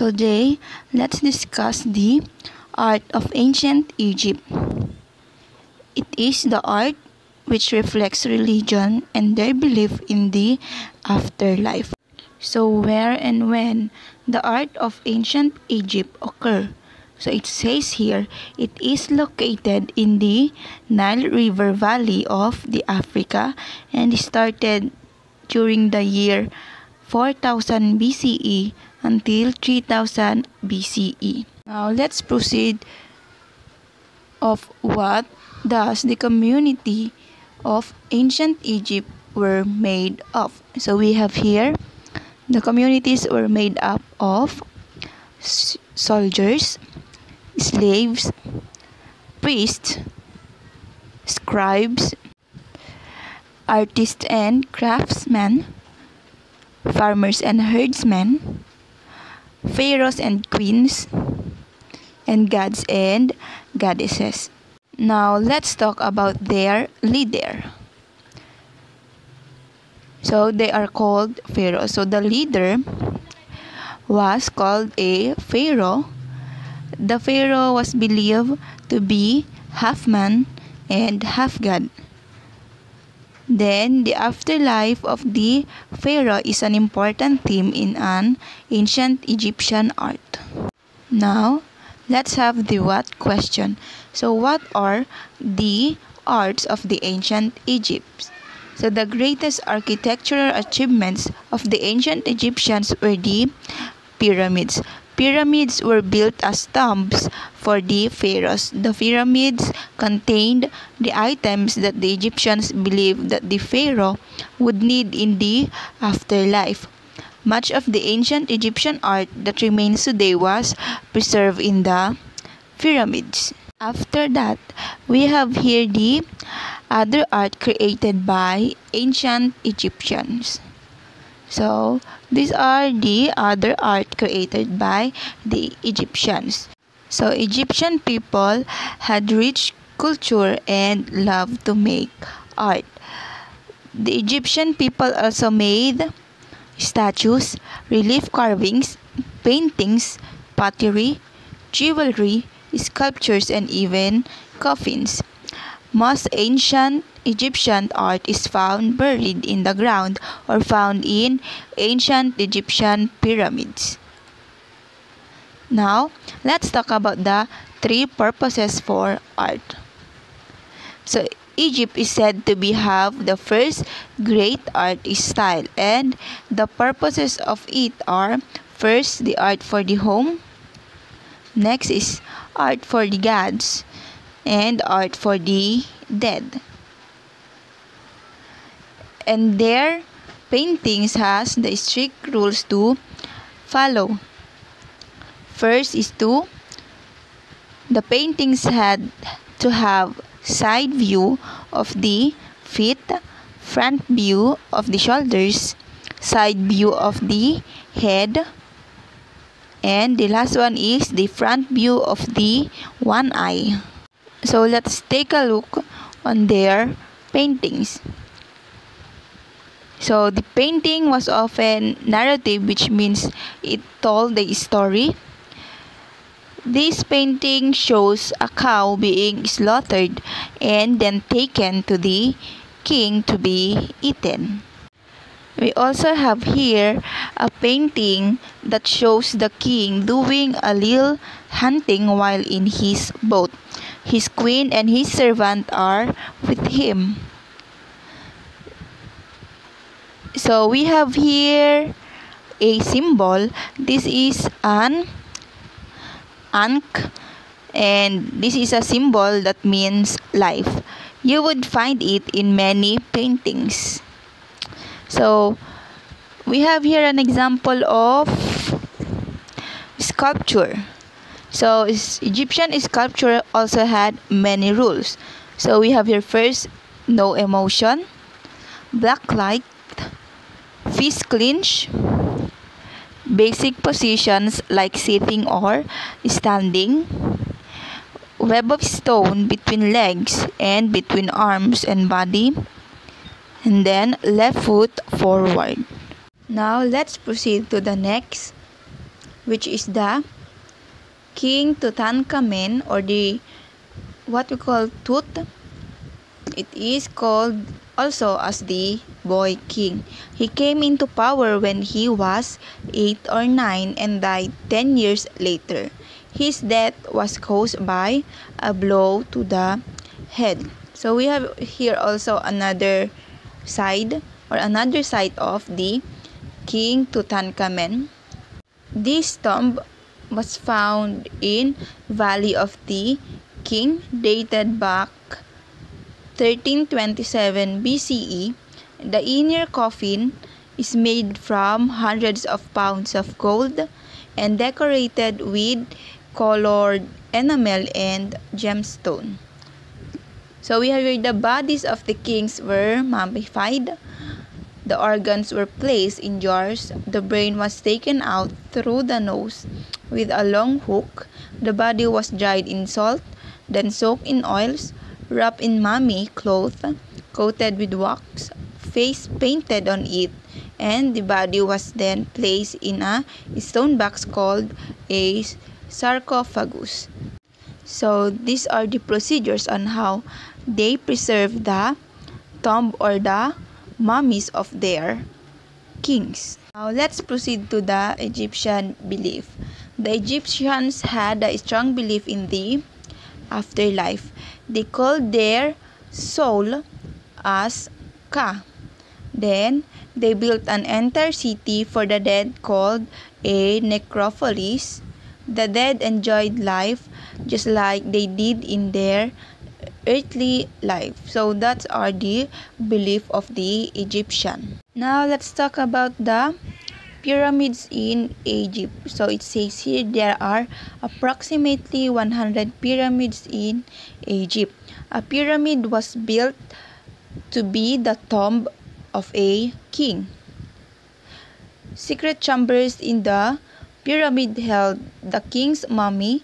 Today, let's discuss the art of ancient Egypt. It is the art which reflects religion and their belief in the afterlife. So, where and when the art of ancient Egypt occur? So it says here, it is located in the Nile River Valley of the Africa and started during the year 4000 BCE until 3000 BCE. Now let's proceed of what does the community of ancient Egypt were made of. So we have here the communities were made up of soldiers, slaves, priests, scribes, artists and craftsmen, farmers and herdsmen, pharaohs and queens, and gods and goddesses. Now let's talk about their leader. So they are called pharaohs. So the leader was called a pharaoh the pharaoh was believed to be half man and half god. Then, the afterlife of the pharaoh is an important theme in an ancient Egyptian art. Now, let's have the what question. So, what are the arts of the ancient Egypt? So, the greatest architectural achievements of the ancient Egyptians were the pyramids. Pyramids were built as tombs for the pharaohs. The pyramids contained the items that the Egyptians believed that the pharaoh would need in the afterlife. Much of the ancient Egyptian art that remains today was preserved in the pyramids. After that, we have here the other art created by ancient Egyptians. So, these are the other art created by the Egyptians. So, Egyptian people had rich culture and loved to make art. The Egyptian people also made statues, relief carvings, paintings, pottery, jewelry, sculptures, and even coffins. Most ancient Egyptian art is found buried in the ground or found in ancient Egyptian pyramids. Now, let's talk about the three purposes for art. So, Egypt is said to be have the first great art style and the purposes of it are first the art for the home, next is art for the gods, and art for the dead and their paintings has the strict rules to follow. First is to the paintings had to have side view of the feet, front view of the shoulders, side view of the head, and the last one is the front view of the one eye. So let's take a look on their paintings. So the painting was often narrative, which means it told the story. This painting shows a cow being slaughtered and then taken to the king to be eaten. We also have here a painting that shows the king doing a little hunting while in his boat. His queen and his servant are with him. So we have here a symbol. This is an ankh and this is a symbol that means life. You would find it in many paintings. So we have here an example of sculpture. So Egyptian sculpture also had many rules. So we have here first no emotion, black light, fist clinch, basic positions like sitting or standing, web of stone between legs and between arms and body, and then left foot forward. Now let's proceed to the next which is the King Tutankhamen or the what we call Tut. It is called also as the Boy King. He came into power when he was 8 or 9 and died 10 years later. His death was caused by a blow to the head. So we have here also another side or another side of the King Tutankhamen. This tomb was found in Valley of the King dated back 1327 BCE. The inner coffin is made from hundreds of pounds of gold and decorated with colored enamel and gemstone. So we have here the bodies of the kings were mummified. The organs were placed in jars. The brain was taken out through the nose with a long hook. The body was dried in salt, then soaked in oils, wrapped in mummy cloth, coated with wax, face painted on it, and the body was then placed in a stone box called a sarcophagus. So these are the procedures on how they preserve the tomb or the mummies of their kings. Now let's proceed to the Egyptian belief. The Egyptians had a strong belief in the afterlife. They called their soul as Ka. Then they built an entire city for the dead called a necropolis. The dead enjoyed life just like they did in their earthly life. So that's are the belief of the Egyptian. Now let's talk about the pyramids in Egypt. So it says here there are approximately 100 pyramids in Egypt. A pyramid was built to be the tomb of a king. Secret chambers in the pyramid held the king's mummy,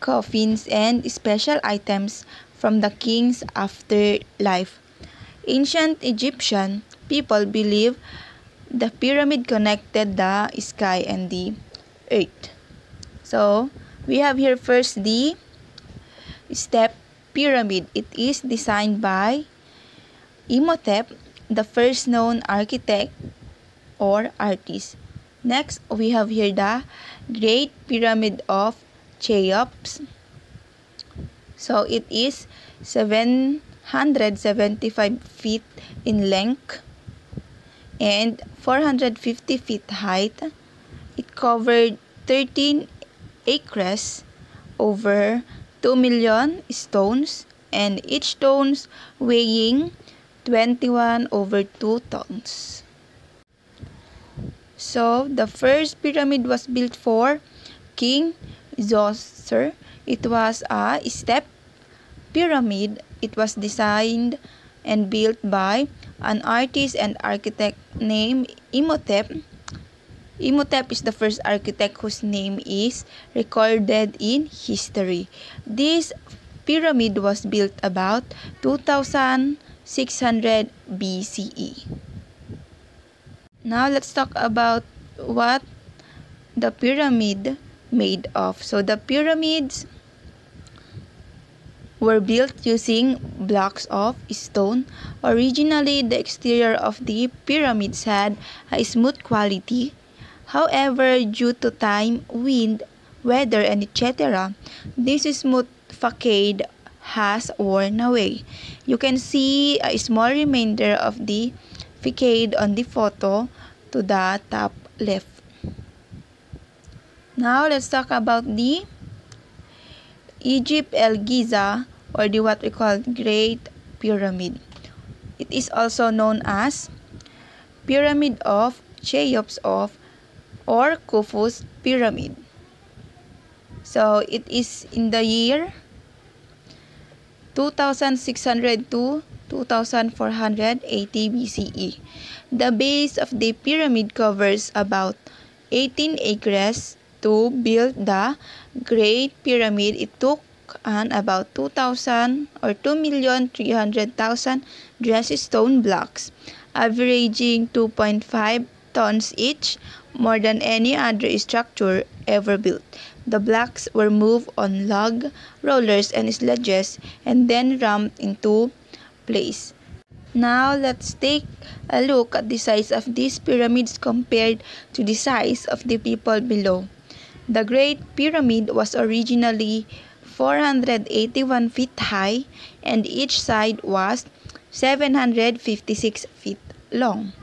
coffins, and special items from the king's afterlife. Ancient Egyptian people believe the pyramid connected the sky and the earth. So, we have here first the step pyramid. It is designed by Imhotep, the first known architect or artist. Next, we have here the Great Pyramid of Cheops. So it is 775 feet in length and 450 feet height. It covered 13 acres over 2 million stones and each stones weighing 21 over 2 tons. So, the first pyramid was built for King Djoser it was a step pyramid. It was designed and built by an artist and architect named Imhotep. Imhotep is the first architect whose name is recorded in history. This pyramid was built about 2600 BCE. Now let's talk about what the pyramid made of. So the pyramids were built using blocks of stone. Originally, the exterior of the pyramids had a smooth quality. However, due to time, wind, weather, and etc., this smooth facade has worn away. You can see a small remainder of the facade on the photo to the top left. Now, let's talk about the Egypt El Giza or the what we call Great Pyramid. It is also known as Pyramid of Cheops of or Khufu's Pyramid. So it is in the year 2600 to 2480 BCE. The base of the pyramid covers about 18 acres to build the Great Pyramid. It took an about 2,000 or 2,300,000 dressed stone blocks, averaging 2.5 tons each. more than any other structure ever built. The blocks were moved on log rollers and sledges and then ramped into place. Now let's take a look at the size of these pyramids compared to the size of the people below. The Great Pyramid was originally 481 feet high and each side was 756 feet long.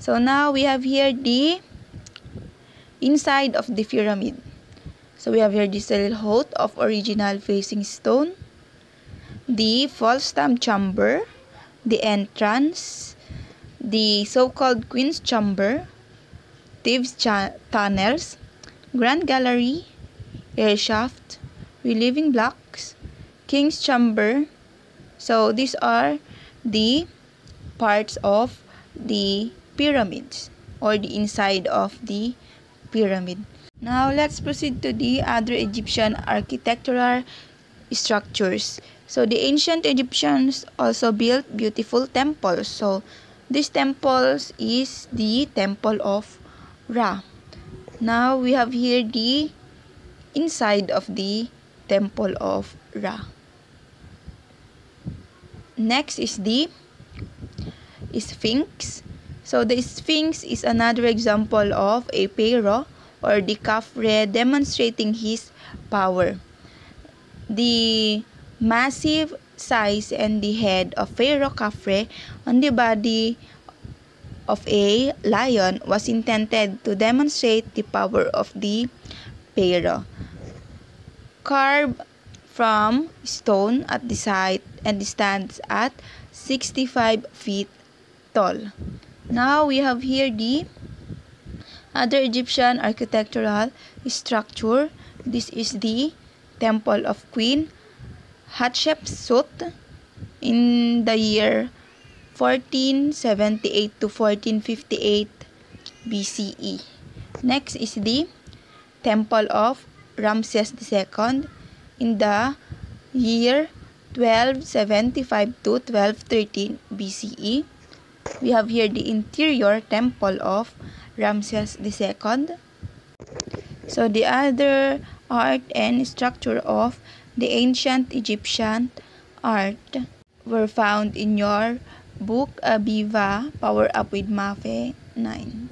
So now we have here the inside of the pyramid. So we have here the Selhot of original facing stone, the false stamp chamber, the entrance, the so-called Queen's Chamber, Thieves' Tunnels, Grand Gallery, Air Shaft, Relieving Blocks, King's Chamber. So these are the parts of the pyramids or the inside of the pyramid. Now let's proceed to the other Egyptian architectural structures. So the ancient Egyptians also built beautiful temples. So this temples is the temple of Ra. Now we have here the inside of the temple of Ra. Next is the Sphinx. So the Sphinx is another example of a pharaoh or the Khafre demonstrating his power. The massive size and the head of Pharaoh Khafre on the body of a lion was intended to demonstrate the power of the pharaoh. Carved from stone at the site and stands at 65 feet tall. Now we have here the other Egyptian architectural structure. This is the Temple of Queen Hatshepsut in the year 1478 to 1458 BCE. Next is the Temple of Ramses II in the year 1275 to 1213 BCE. We have here the interior temple of Ramses II. So the other art and structure of the ancient Egyptian art were found in your book Abiva Power Up with MAPEH 9.